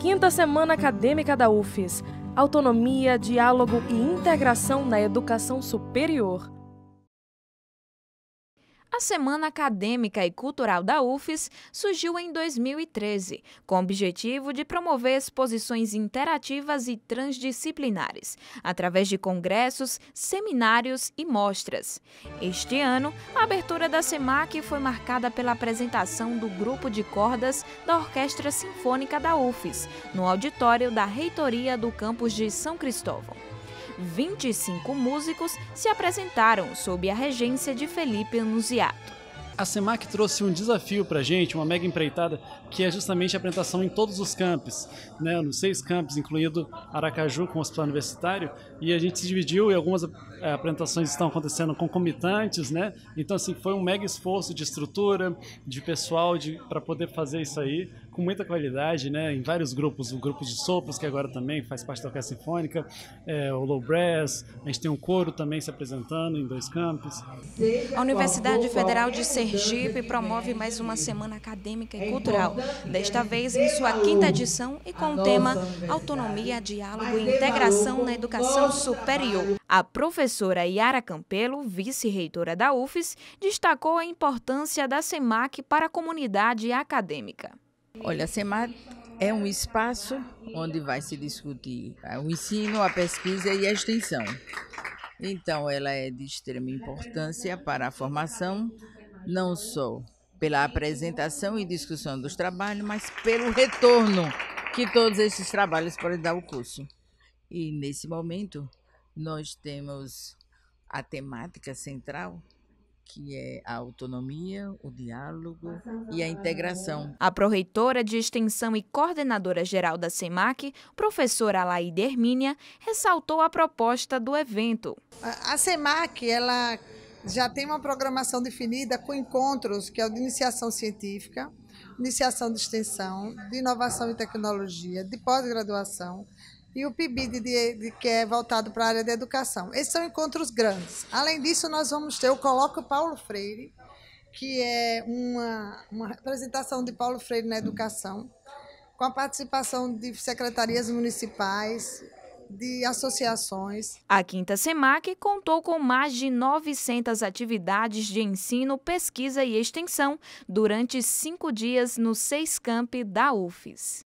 Quinta Semana Acadêmica da UFES. Autonomia, diálogo e integração na educação superior. A Semana Acadêmica e Cultural da UFES surgiu em 2013, com o objetivo de promover exposições interativas e transdisciplinares, através de congressos, seminários e mostras. Este ano, a abertura da SEMAC foi marcada pela apresentação do grupo de cordas da Orquestra Sinfônica da UFES, no auditório da Reitoria do campus de São Cristóvão. 25 músicos se apresentaram sob a regência de Felipe Anunciato. A SEMAC trouxe um desafio para a gente, uma mega empreitada, que é justamente a apresentação em todos os campos, né, nos seis campos, incluindo Aracaju com o Hospital Universitário, e a gente se dividiu e algumas é, apresentações estão acontecendo concomitantes, né? Então, assim, foi um mega esforço de estrutura, de pessoal, para poder fazer isso aí com muita qualidade, né? Em vários grupos, o grupo de sopros, que agora também faz parte da Orquestra Sinfônica, é, o Low Brass, a gente tem um coro também se apresentando em dois campos. A Universidade Federal de Sergipe promove mais uma semana acadêmica e cultural, desta vez em sua quinta edição e com o tema Autonomia, Diálogo e Integração na Educação Superior. A professora Yara Campelo, vice-reitora da UFES, destacou a importância da SEMAC para a comunidade acadêmica. Olha, a SEMAC é um espaço onde vai se discutir o ensino, a pesquisa e a extensão. Então, ela é de extrema importância para a formação, não só pela apresentação e discussão dos trabalhos, mas pelo retorno que todos esses trabalhos podem dar ao curso. E nesse momento, nós temos a temática central, que é a autonomia, o diálogo e a integração. A proreitora de extensão e coordenadora geral da SEMAC, professora Alaide Hermínia, ressaltou a proposta do evento. A SEMAC, ela já tem uma programação definida com encontros que é o de iniciação científica, iniciação de extensão, de inovação e tecnologia, de pós-graduação, e o PIBID, de, de, que é voltado para a área da educação. Esses são encontros grandes. Além disso, nós vamos ter o Colóquio Paulo Freire, que é uma, uma representação de Paulo Freire na educação, com a participação de secretarias municipais, de associações. A Quinta SEMAC contou com mais de 900 atividades de ensino, pesquisa e extensão durante cinco dias nos seis campi da UFES.